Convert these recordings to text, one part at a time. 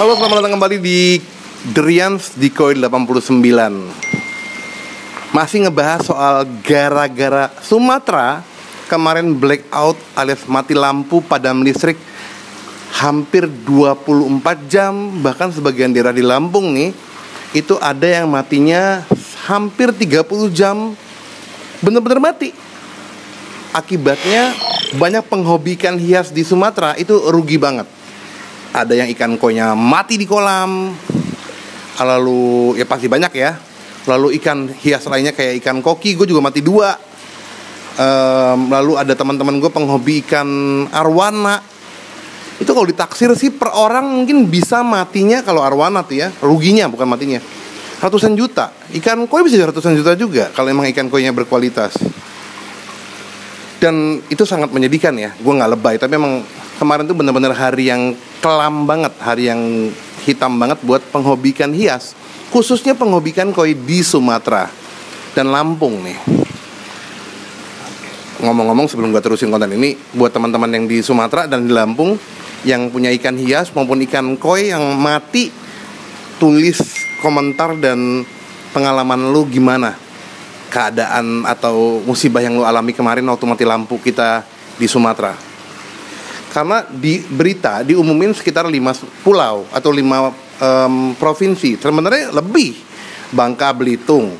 selamat datang kembali di Drians di Koin 89 Masih ngebahas soal gara-gara Sumatera Kemarin blackout alias mati lampu padam listrik Hampir 24 jam. Bahkan sebagian daerah di Lampung nih Itu ada yang matinya hampir 30 jam. Bener-bener mati. Akibatnya banyak penghobi ikan hias di Sumatera itu rugi banget ada yang ikan koinya mati di kolam. Lalu ya pasti banyak ya. Lalu ikan hias lainnya kayak ikan koki gue juga mati dua. Um, lalu ada teman-teman gue penghobi ikan arwana. Itu kalau ditaksir sih per orang mungkin bisa matinya kalau arwana tuh ya. Ruginya bukan matinya. Ratusan juta. Ikan koi bisa ratusan juta juga kalau emang ikan koinya berkualitas. Dan itu sangat menyedihkan ya. Gue nggak lebay tapi emang kemarin tuh bener-bener hari yang kelam banget, hari yang hitam banget buat penghobikan hias, khususnya penghobikan koi di Sumatera dan Lampung nih. Ngomong-ngomong sebelum gue terusin konten ini, buat teman-teman yang di Sumatera dan di Lampung yang punya ikan hias maupun ikan koi yang mati, tulis komentar dan pengalaman lu gimana? Keadaan atau musibah yang lu alami kemarin waktu mati lampu kita di Sumatera karena di berita diumumin sekitar lima pulau atau lima um, provinsi. Sebenarnya lebih Bangka Belitung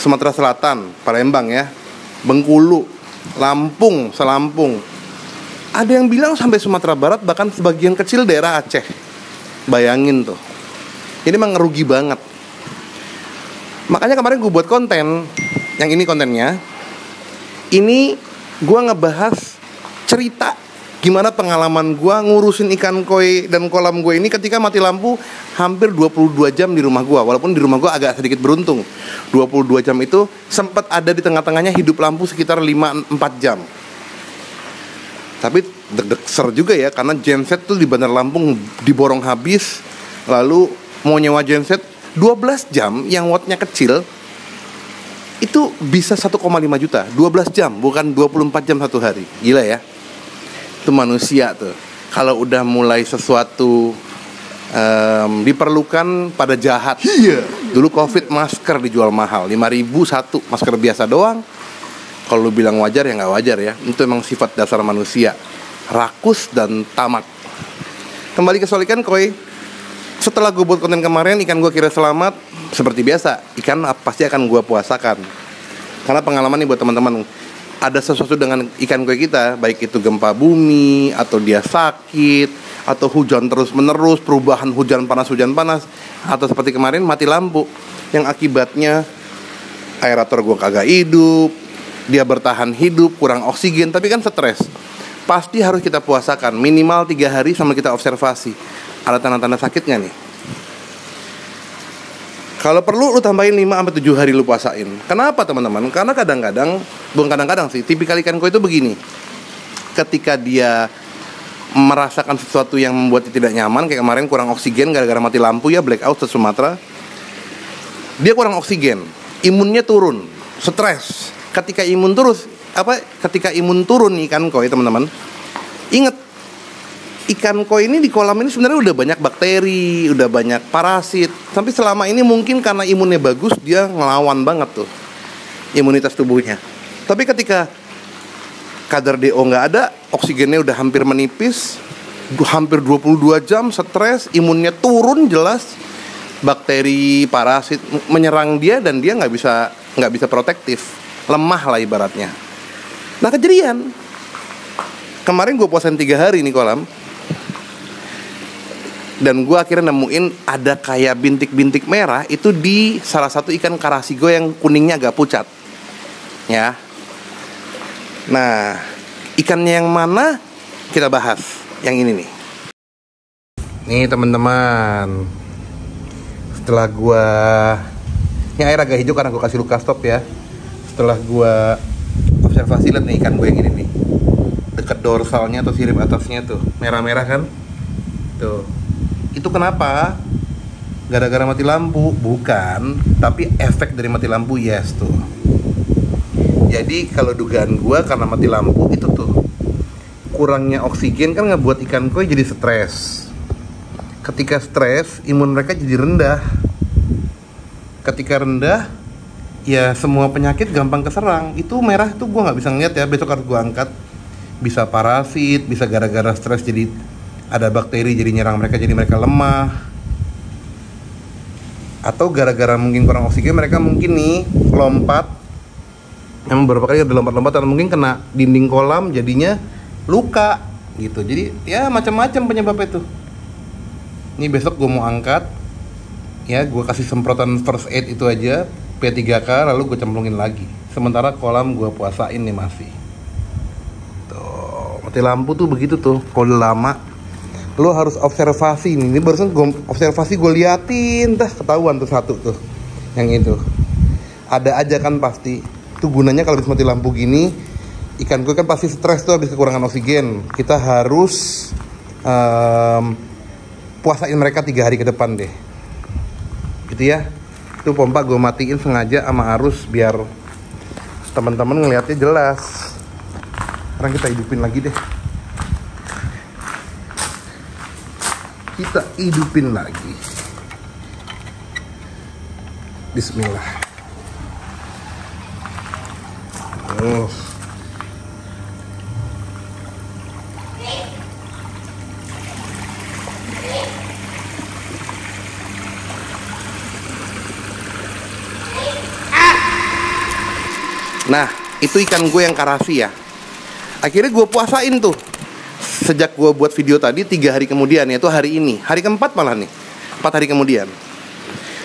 Sumatera Selatan Palembang ya Bengkulu Lampung Selampung. Ada yang bilang sampai Sumatera Barat bahkan sebagian kecil daerah Aceh. Bayangin tuh. Ini memang rugi banget. Makanya kemarin gue buat konten yang ini kontennya. Ini gue ngebahas cerita gimana pengalaman gue ngurusin ikan koi dan kolam gue ini ketika mati lampu hampir 22 jam di rumah gue walaupun di rumah gue agak sedikit beruntung. 22 jam itu sempat ada di tengah-tengahnya hidup lampu sekitar 5-4 jam. Tapi deg-deg ser juga ya karena genset tuh di Bandar Lampung diborong habis. Lalu mau nyewa genset 12 jam yang wattnya kecil itu bisa 1,5 juta. 12 jam bukan 24 jam satu hari. Gila ya itu manusia tuh. Kalau udah mulai sesuatu um, diperlukan pada jahat. Iya. Dulu covid masker dijual mahal 5000 satu masker biasa doang. Kalau lu bilang wajar ya nggak wajar ya. Itu emang sifat dasar manusia. Rakus dan tamak. Kembali ke soal ikan koi. Setelah gue buat konten kemarin ikan gue kira selamat. Seperti biasa ikan pasti akan gue puasakan. Karena pengalaman nih buat teman-teman ada sesuatu dengan ikan koi kita, baik itu gempa bumi atau dia sakit atau hujan terus menerus, perubahan hujan panas hujan panas atau seperti kemarin mati lampu yang akibatnya aerator gua kagak hidup, dia bertahan hidup, kurang oksigen, tapi kan stres. Pasti harus kita puasakan minimal tiga hari sama kita observasi. Ada tanda-tanda sakit nggak nih? Kalau perlu lu tambahin 5 sampai 7 hari lu puasain. Kenapa teman-teman? Karena kadang-kadang bukan kadang-kadang sih, tipikal ikan koi itu begini. Ketika dia merasakan sesuatu yang membuat dia tidak nyaman kayak kemarin kurang oksigen gara-gara mati lampu ya blackout di Sumatera. Dia kurang oksigen, imunnya turun, stres. Ketika imun terus apa ketika imun turun ikan koi teman-teman. Ingat ikan koi ini di kolam ini sebenarnya udah banyak bakteri, udah banyak parasit. Tapi selama ini mungkin karena imunnya bagus dia ngelawan banget tuh imunitas tubuhnya. Tapi ketika kadar DO nggak ada, oksigennya udah hampir menipis, hampir 22 jam stres, imunnya turun jelas, bakteri, parasit menyerang dia dan dia nggak bisa nggak bisa protektif, lemah lah ibaratnya. Nah kejadian kemarin gue puasan tiga hari nih kolam dan gue akhirnya nemuin ada kayak bintik-bintik merah itu di salah satu ikan karasigo yang kuningnya agak pucat. Ya. Nah ikannya yang mana? Kita bahas yang ini nih. Nih teman-teman. Setelah gue ini air agak hijau karena gue kasih luka stop ya. Setelah gue observasi lihat nih ikan gue yang ini nih. Dekat dorsalnya atau sirip atasnya tuh. Merah-merah kan? Tuh itu kenapa? Gara-gara mati lampu. Bukan tapi efek dari mati lampu yes tuh. Jadi kalau dugaan gue karena mati lampu itu tuh kurangnya oksigen kan ngebuat ikan koi jadi stres. Ketika stres imun mereka jadi rendah. Ketika rendah ya semua penyakit gampang keserang. Itu merah tuh gue nggak bisa ngeliat ya. Besok harus gue angkat. Bisa parasit bisa gara-gara stres jadi ada bakteri jadi nyerang mereka jadi mereka lemah. Atau gara-gara mungkin kurang oksigen mereka mungkin nih lompat. Emang beberapa kali ada lompat-lompat atau mungkin kena dinding kolam jadinya luka gitu. Jadi ya macam-macam penyebab itu. Ini besok gue mau angkat. Ya gue kasih semprotan first aid itu aja P3K lalu gue cemplungin lagi. Sementara kolam gue puasain nih masih. Tuh mati lampu tuh begitu tuh kalau lama lo harus observasi nih. Ini barusan gue observasi gue liatin dah ketahuan tuh satu tuh yang itu. Ada aja kan pasti. Itu gunanya kalau habis mati lampu gini ikan gue kan pasti stres tuh habis kekurangan oksigen. Kita harus um, puasain mereka tiga hari ke depan deh. Gitu ya. Itu pompa gue matiin sengaja sama arus biar teman-teman ngelihatnya jelas. Sekarang kita hidupin lagi deh kita hidupin lagi Bismillah oh. Nah, itu ikan gue yang karasi ya. Akhirnya gue puasain tuh. Sejak gue buat video tadi, tiga hari kemudian, yaitu hari ini. Hari keempat malah nih. Empat hari kemudian.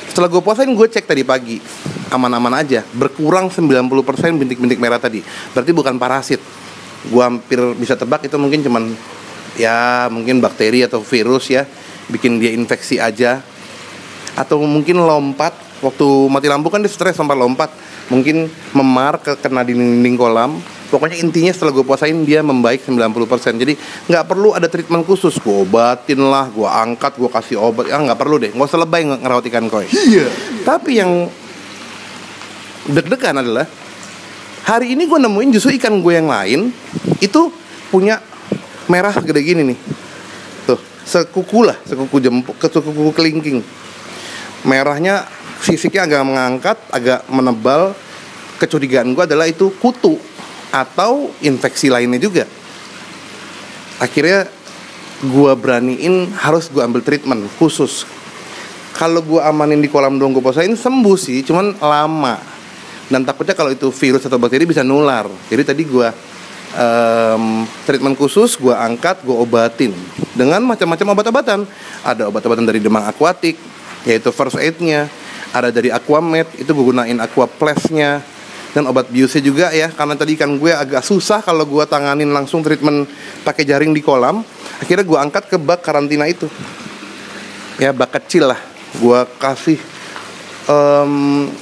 Setelah gue puasain, gue cek tadi pagi. Aman-aman aja. Berkurang 90% bintik-bintik merah tadi. Berarti bukan parasit. Gue hampir bisa tebak itu mungkin cuman ya mungkin bakteri atau virus ya. Bikin dia infeksi aja. Atau mungkin lompat. Waktu mati lampu kan dia stres sampai lompat mungkin memar ke kena dinding kolam. Pokoknya intinya setelah gue puasain dia membaik 90% jadi nggak perlu ada treatment khusus. Gue obatin lah gue angkat gue kasih obat. Ya nggak perlu deh. Nggak usah lebay ngerawat ikan koi. Iya. Tapi yang deg-degan adalah hari ini gue nemuin justru ikan gue yang lain itu punya merah gede gini nih. Tuh sekuku lah. Sekuku jempuk sekuku kelingking. Merahnya sisiknya agak mengangkat, agak menebal. Kecurigaan gue adalah itu kutu atau infeksi lainnya juga. Akhirnya gue beraniin harus gue ambil treatment khusus. Kalau gue amanin di kolam dong gue posain sembuh sih, cuman lama. Dan takutnya kalau itu virus atau bakteri bisa nular. Jadi tadi gue um, treatment khusus gue angkat gue obatin dengan macam-macam obat-obatan ada obat-obatan dari demam akuatik yaitu first aidnya ada dari Aquamed itu gue gunain Aqua Plus-nya. Dan obat biusnya juga ya karena tadi kan gue agak susah kalau gue tanganin langsung treatment pakai jaring di kolam. Akhirnya gue angkat ke bak karantina itu. Ya bak kecil lah. Gue kasih um,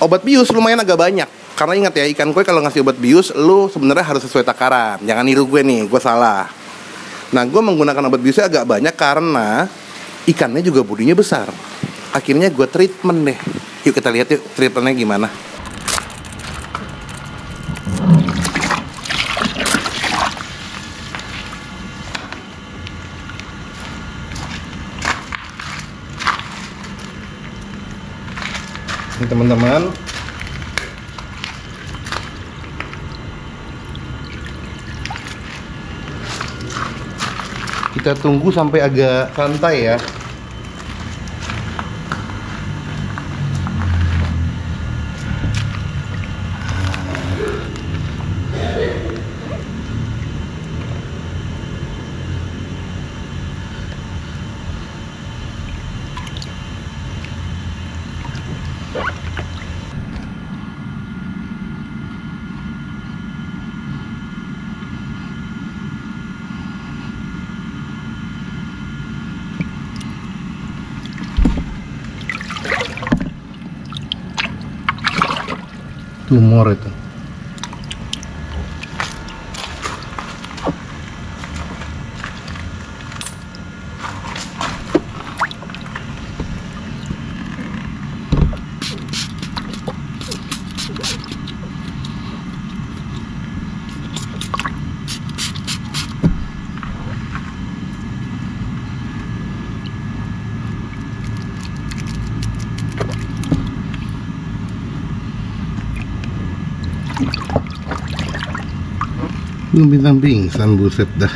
obat bius lumayan agak banyak. Karena ingat ya ikan koi kalau ngasih obat bius lu sebenarnya harus sesuai takaran. Jangan niru gue nih gue salah. Nah gue menggunakan obat biusnya agak banyak karena ikannya juga bodinya besar akhirnya gue treatment deh. Yuk kita lihat yuk treatmentnya gimana. Teman-teman. Kita tunggu sampai agak santai ya tumor itu belum bintang pingsan buset dah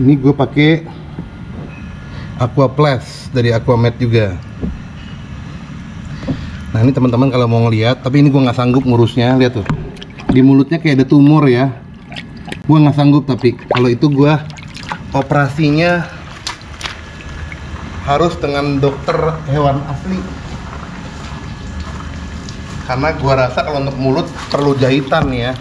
ini gue pakai Aqua Plus dari Aquamed juga nah ini teman-teman kalau mau ngeliat tapi ini gue nggak sanggup ngurusnya lihat tuh. Di mulutnya kayak ada tumor ya. Gue nggak sanggup tapi kalau itu gue operasinya harus dengan dokter hewan asli. Karena gue rasa kalau untuk mulut perlu jahitan ya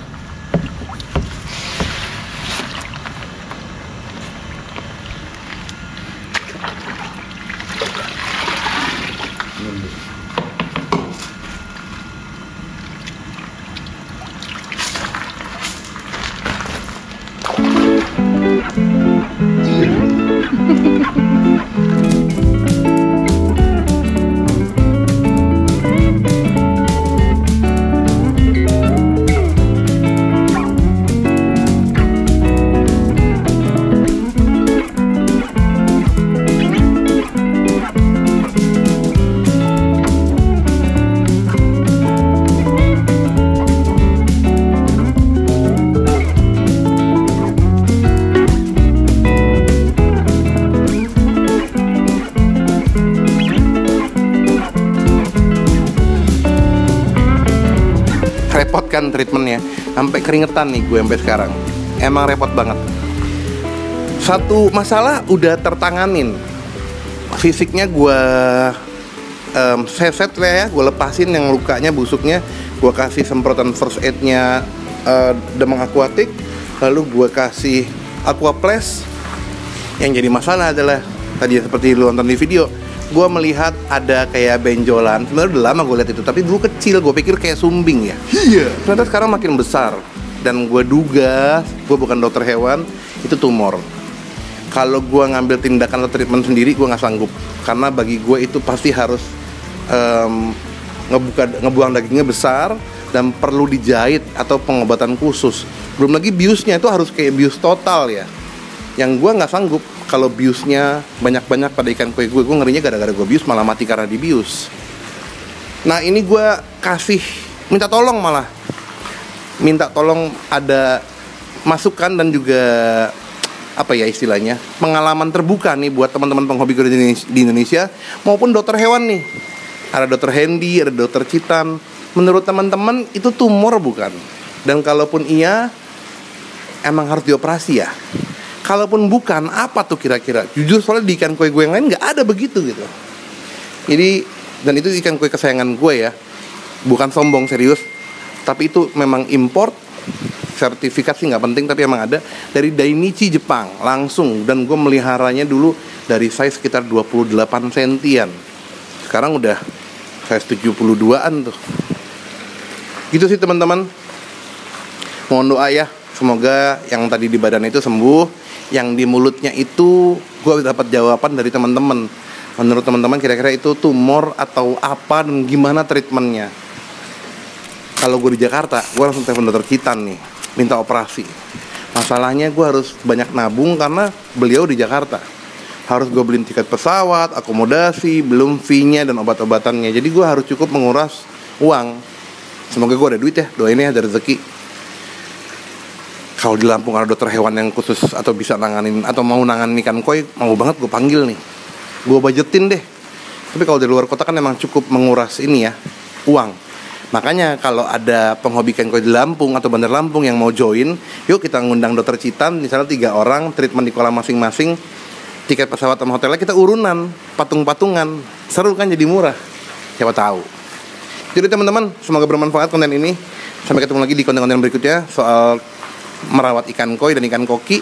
kan treatmentnya. Sampai keringetan nih gue sampai sekarang. Emang repot banget. Satu masalah udah tertanganin. Fisiknya gue um, set lah ya gue lepasin yang lukanya busuknya. Gue kasih semprotan first aidnya uh, demam akuatik. Lalu gue kasih aqua plus yang jadi masalah adalah tadi seperti lu nonton di video gue melihat ada kayak benjolan. Sebenarnya udah lama gue lihat itu tapi dulu kecil gue pikir kayak sumbing ya. Iya. Ternyata sekarang makin besar. Dan gue duga gue bukan dokter hewan itu tumor. Kalau gue ngambil tindakan atau treatment sendiri gue nggak sanggup. Karena bagi gue itu pasti harus um, ngebuka ngebuang dagingnya besar dan perlu dijahit atau pengobatan khusus. Belum lagi biusnya itu harus kayak bius total ya. Yang gue nggak sanggup kalau biusnya banyak-banyak pada ikan koi gue gue ngerinya gara-gara gue bius malah mati karena dibius. Nah ini gue kasih minta tolong malah. Minta tolong ada masukan dan juga apa ya istilahnya pengalaman terbuka nih buat teman-teman penghobi kuda di Indonesia maupun dokter hewan nih. Ada dokter Hendy ada dokter Citan. Menurut teman-teman itu tumor bukan? Dan kalaupun iya emang harus dioperasi ya kalaupun bukan apa tuh kira-kira? Jujur soalnya di ikan koi gue yang lain nggak ada begitu gitu. Jadi dan itu ikan koi kesayangan gue ya. Bukan sombong serius. Tapi itu memang import sertifikat sih nggak penting tapi emang ada dari Dainichi Jepang langsung. Dan gue meliharanya dulu dari size sekitar 28 sentian. Sekarang udah size 72an tuh. Gitu sih teman-teman. Mohon doa ya semoga yang tadi di badan itu sembuh yang di mulutnya itu gue dapat jawaban dari teman-teman. Menurut teman-teman kira-kira itu tumor atau apa dan gimana treatmentnya? Kalau gue di Jakarta gue langsung telepon dokter Kitan nih minta operasi. Masalahnya gue harus banyak nabung karena beliau di Jakarta. Harus gue beliin tiket pesawat akomodasi belum fee-nya dan obat-obatannya. Jadi gue harus cukup menguras uang. Semoga gue ada duit ya doain ya ada rezeki kalau di Lampung ada dokter hewan yang khusus atau bisa nanganin atau mau nanganin ikan koi mau banget gue panggil nih. Gue budgetin deh. Tapi kalau di luar kota kan memang cukup menguras ini ya uang. Makanya kalau ada penghobi ikan koi di Lampung atau Bandar Lampung yang mau join yuk kita ngundang dokter Citan misalnya tiga orang treatment di kolam masing-masing tiket pesawat sama hotelnya kita urunan patung-patungan. Seru kan jadi murah. Siapa tahu. Jadi teman-teman semoga bermanfaat konten ini. Sampai ketemu lagi di konten-konten berikutnya soal merawat ikan koi dan ikan koki.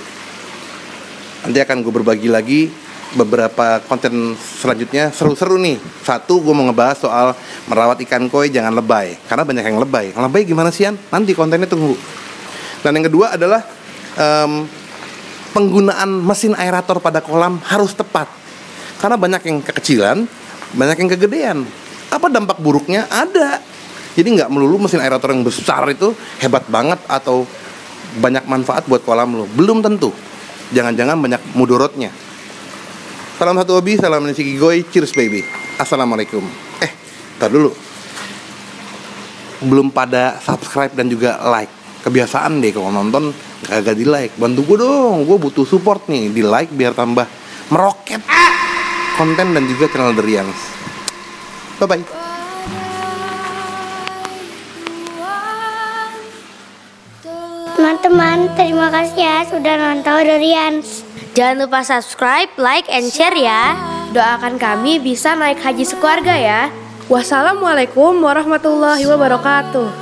Nanti akan gue berbagi lagi beberapa konten selanjutnya. Seru-seru nih. Satu gue mau ngebahas soal merawat ikan koi jangan lebay. Karena banyak yang lebay. Lebay gimana sih nanti kontennya tunggu. Dan yang kedua adalah um, penggunaan mesin aerator pada kolam harus tepat. Karena banyak yang kekecilan banyak yang kegedean. Apa dampak buruknya? Ada. Jadi nggak melulu mesin aerator yang besar itu hebat banget atau banyak manfaat buat kolam lo. Belum tentu. Jangan-jangan banyak mudorotnya. Salam satu hobi, salam nasi gigoy, cheers baby. Assalamualaikum. Eh, tar dulu. Belum pada subscribe dan juga like. Kebiasaan deh kalau nonton kagak di like. Bantu gue dong, gue butuh support nih di like biar tambah meroket konten dan juga channel The Rians. Bye bye. Teman-teman, terima kasih ya sudah nonton Dorian. Jangan lupa subscribe, like, and share ya. Doakan kami bisa naik haji sekeluarga ya. Wassalamualaikum warahmatullahi wabarakatuh.